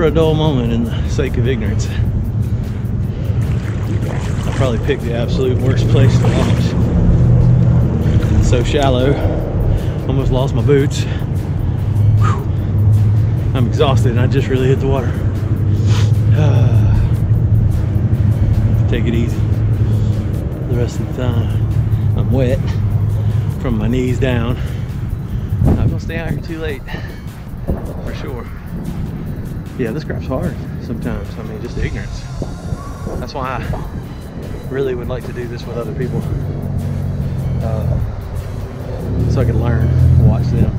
never a dull moment in the sake of ignorance. I probably picked the absolute worst place to launch. So shallow, almost lost my boots. I'm exhausted and I just really hit the water. Take it easy the rest of the time. I'm wet from my knees down. I'm gonna stay out here too late, for sure. Yeah, this crap's hard sometimes. I mean, just ignorance. That's why I really would like to do this with other people. Uh, so I can learn, watch them.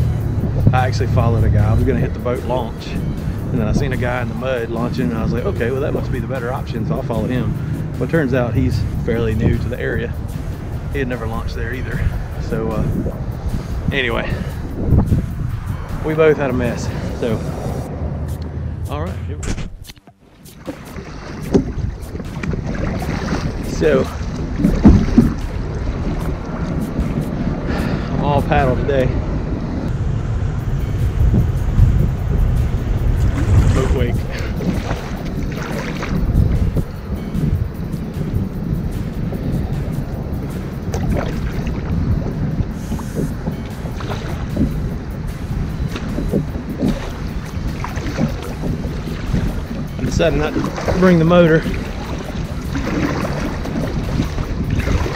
I actually followed a guy. I was gonna hit the boat launch. And then I seen a guy in the mud launching and I was like, okay, well that must be the better option, so I'll follow him. But turns out he's fairly new to the area. He had never launched there either. So uh, anyway, we both had a mess. So, all right, here we go. So, I'm all paddle today. Boat wake. Decided not bring the motor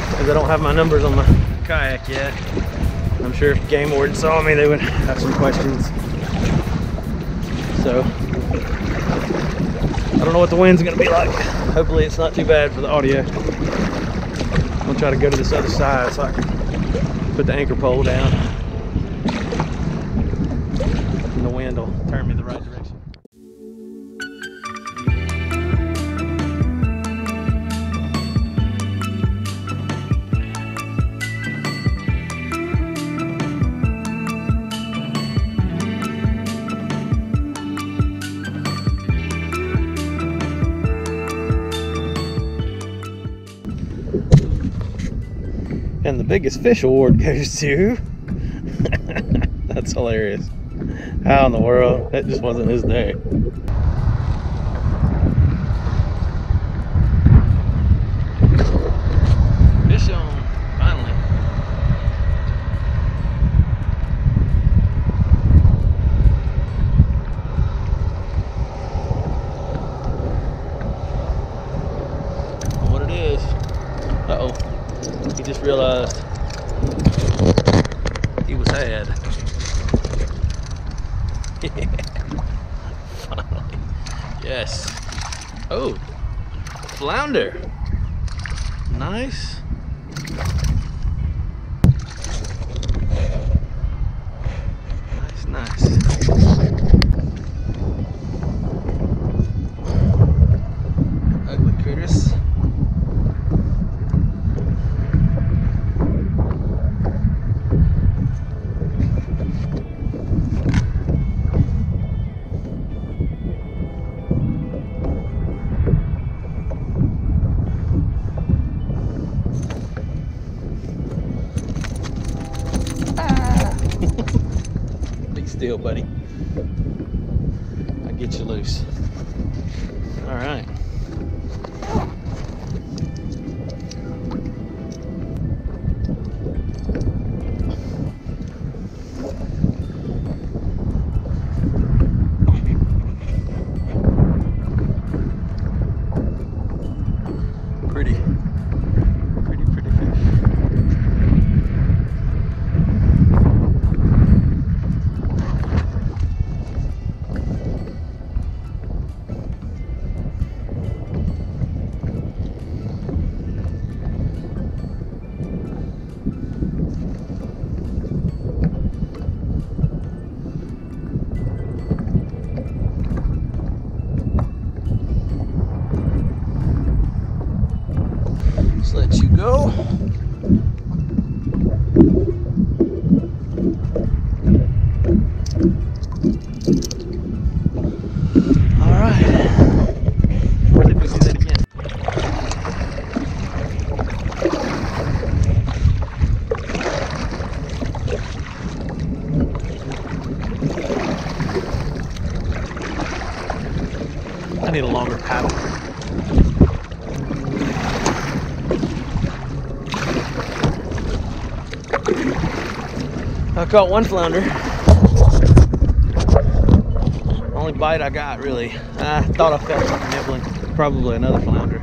because I don't have my numbers on my kayak yet. I'm sure if game warden saw me, they would have some questions. So, I don't know what the wind's gonna be like. Hopefully it's not too bad for the audio. I'm gonna try to go to this other side so I can put the anchor pole down. And the wind will turn me the right direction. And the biggest fish award goes to. That's hilarious. How in the world? That just wasn't his day. Fish on, finally. What it is. Uh oh. He just realized he was had. Finally. Yes. Oh, flounder. Nice. Nice, nice. Still, buddy. I'll get you loose. All right. I caught one flounder. Only bite I got, really. I thought I felt something nibbling. Probably another flounder,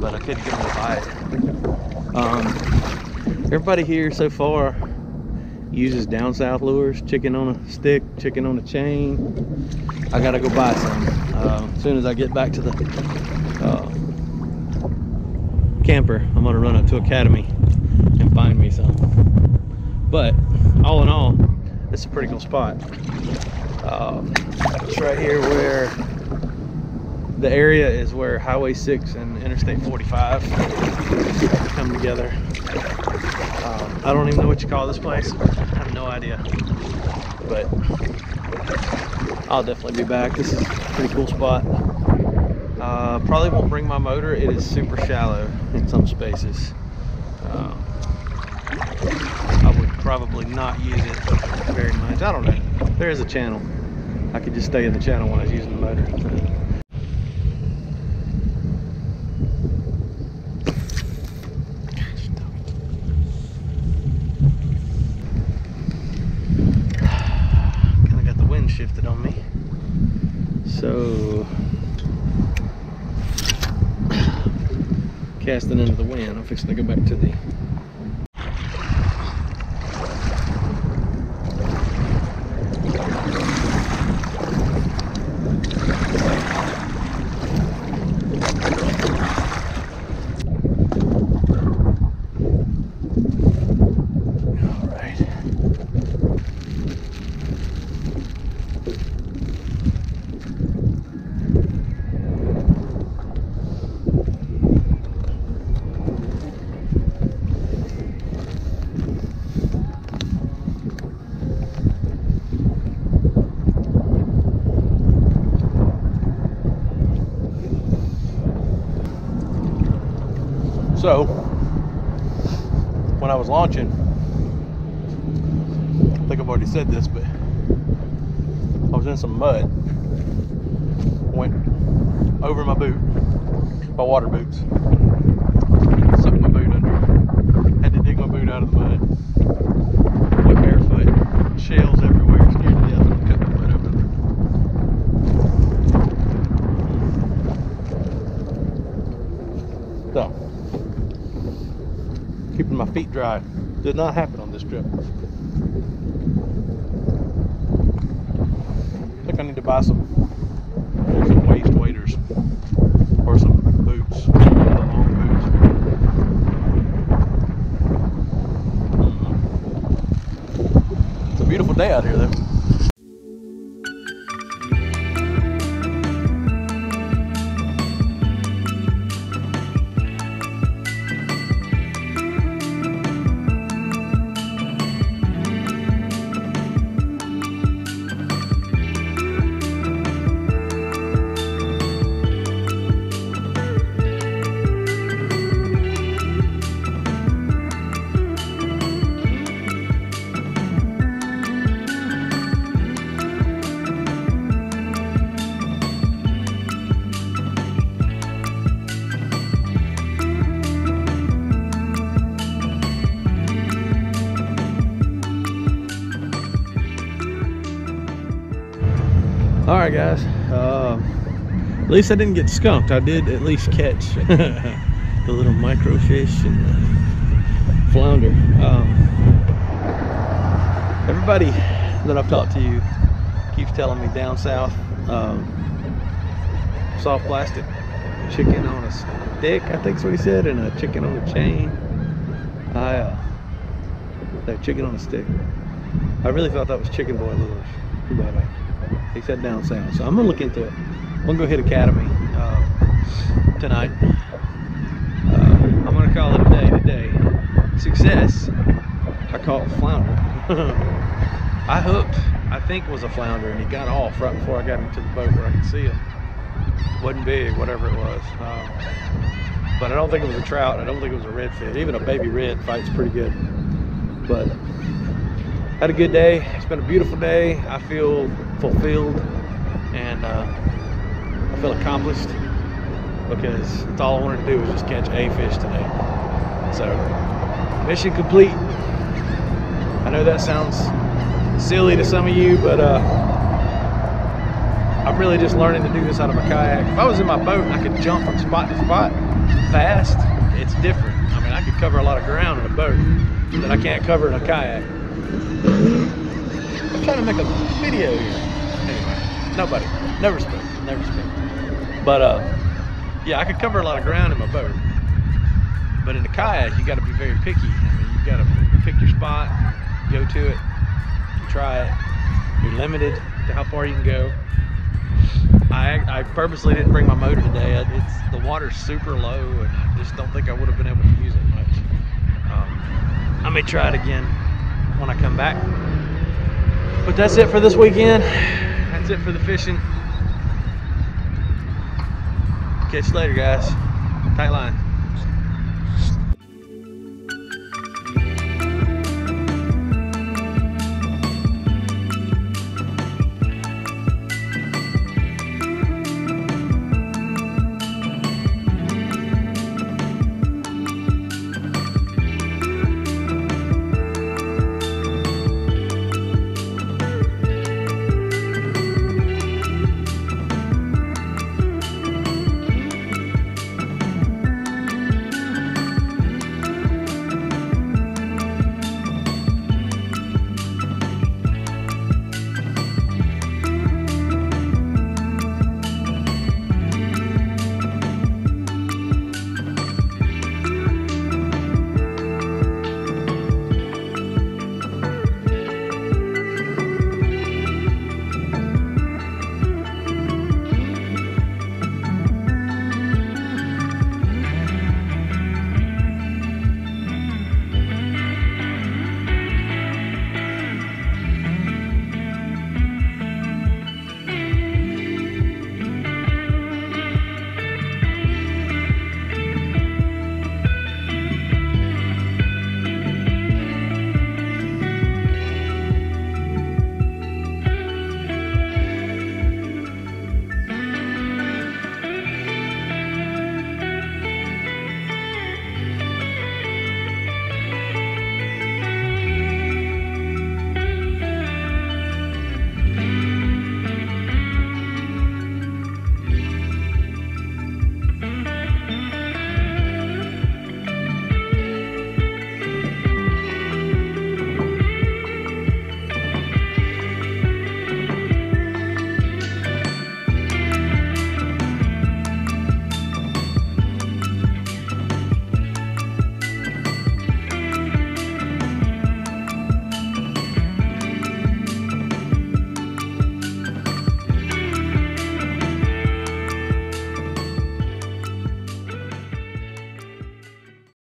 but I couldn't get him to bite. Um, everybody here so far uses down south lures, chicken on a stick, chicken on a chain. I gotta go buy some. Uh, as soon as I get back to the uh, camper, I'm gonna run up to Academy and find me some. But it's a pretty cool spot. Um, it's right here where the area is where Highway 6 and Interstate 45 come together. Um, I don't even know what you call this place. I have no idea. But I'll definitely be back. This is a pretty cool spot. Uh, probably won't bring my motor. It is super shallow in some spaces. Would probably not use it very much. I don't know. There is a channel. I could just stay in the channel when I was using the motor. Kind of got the wind shifted on me. So casting into the wind. I'm fixing to go back to the So, when I was launching, I think I've already said this, but I was in some mud. Went over my boot, my water boots. Sucked my boot under. Had to dig my boot out of the mud. Went barefoot. Shells everywhere. Scared to death. Cut my foot open. So, keeping my feet dry did not happen on this trip. I think I need to buy some some waist waders or some boots, boots. Mm. It's a beautiful day out here, though. Guys. Um, at least I didn't get skunked. I did at least catch the little microfish and flounder. Um, everybody that I've talked to you keeps telling me down south, um, soft plastic chicken on a stick, I think think's what he said, and a chicken on a chain. I, uh, that chicken on a stick. I really thought that was chicken boy lures, but uh, he said down south. So I'm gonna look into it. I'm gonna go hit Academy uh, tonight. Uh, I'm gonna call it a day today. Success. I caught flounder. I hooked, I think it was a flounder, and he got off right before I got into the boat where I could see him. Wasn't big, whatever it was. Um, but I don't think it was a trout. I don't think it was a redfish. Even a baby red fights pretty good. But had a good day. It's been a beautiful day. I feel fulfilled and uh, I feel accomplished because all I wanted to do was just catch a fish today. So, mission complete. I know that sounds silly to some of you, but uh, I'm really just learning to do this out of a kayak. If I was in my boat and I could jump from spot to spot fast, it's different. I mean, I could cover a lot of ground in a boat that I can't cover in a kayak. I'm trying to make a video here. Anyway, nobody, no respect, no respect. But uh, yeah, I could cover a lot of ground in my boat. But in a kayak, you got to be very picky. I mean, you got to pick your spot, go to it, try it. You're limited to how far you can go. I, I purposely didn't bring my motor today. It's the water's super low, and I just don't think I would have been able to use it much. Um, I may try it again when I come back. But that's it for this weekend. That's it for the fishing. Catch you later, guys. Tight line.